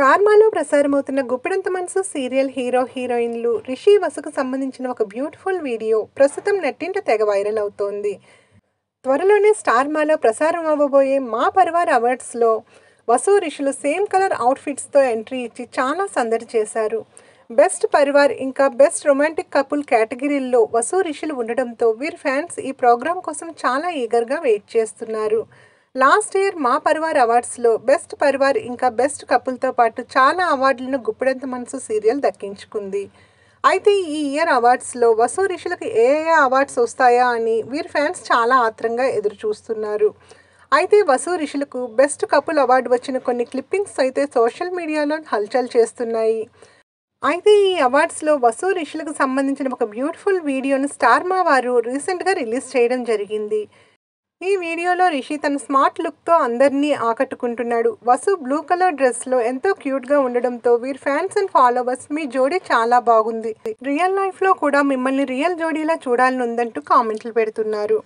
స్టార్మాలో ప్రసారమవుతున్న గుప్పిడంత మనసు serial hero హీరోయిన్లు రిషి వసుకు సంబంధించిన ఒక బ్యూటిఫుల్ వీడియో ప్రస్తుతం నెట్టింట తెగ వైరల్ అవుతోంది. త్వరలోనే స్టార్మాలో ప్రసారం అవ్వబోయే మా పరివార్ అవార్డ్స్లో వసు రిషులు సేమ్ కలర్ అవుట్ఫిట్స్తో ఎంట్రీ ఇచ్చి చాలా సందడి చేశారు. బెస్ట్ పరివార్ ఇంకా బెస్ట్ రొమాంటిక్ కపుల్ కేటగిరీల్లో వసు రిషులు ఉండడంతో వీరి ఫ్యాన్స్ ఈ ప్రోగ్రాం కోసం చాలా ఈగర్గా వెయిట్ చేస్తున్నారు. Last year Maa Parivar అవార్డ్స్లో best Parivar ఇంకా బెస్ట్ కపుల్తో పాటు చాలా అవార్డులను గుప్పెడంత మనసు సీరియల్ దక్కించుకుంది. అయితే ఈ ఇయర్ అవార్డ్స్లో వసు రిషులకు ఏ ఏ అవార్డ్స్ వస్తాయా అని వీరి ఫ్యాన్స్ చాలా ఆత్రంగా ఎదురు చూస్తున్నారు అయితే వసు రిషులకు బెస్ట్ కపుల్ అవార్డు వచ్చిన కొన్ని క్లిప్పింగ్స్ అయితే సోషల్ మీడియాలో హల్చల్ చేస్తున్నాయి. అయితే ఈ అవార్డ్స్లో వసు రిషులకు సంబంధించిన ఒక బ్యూటిఫుల్ వీడియోను స్టార్మా వారు రీసెంట్గా రిలీజ్ చేయడం జరిగింది. ఈ వీడియోలో రిషి తన స్మార్ట్ లుక్తో అందరినీ ఆకట్టుకుంటున్నాడు. వసు బ్లూ కలర్ డ్రెస్లో ఎంతో క్యూట్గా ఉండడంతో వీరి ఫ్యాన్స్ అండ్ ఫాలోవర్స్ మీ జోడీ చాలా బాగుంది. రియల్ లైఫ్లో కూడా మిమ్మల్ని రియల్ జోడీలా చూడాలని ఉందంటూ కామెంట్లు పెడుతున్నారు.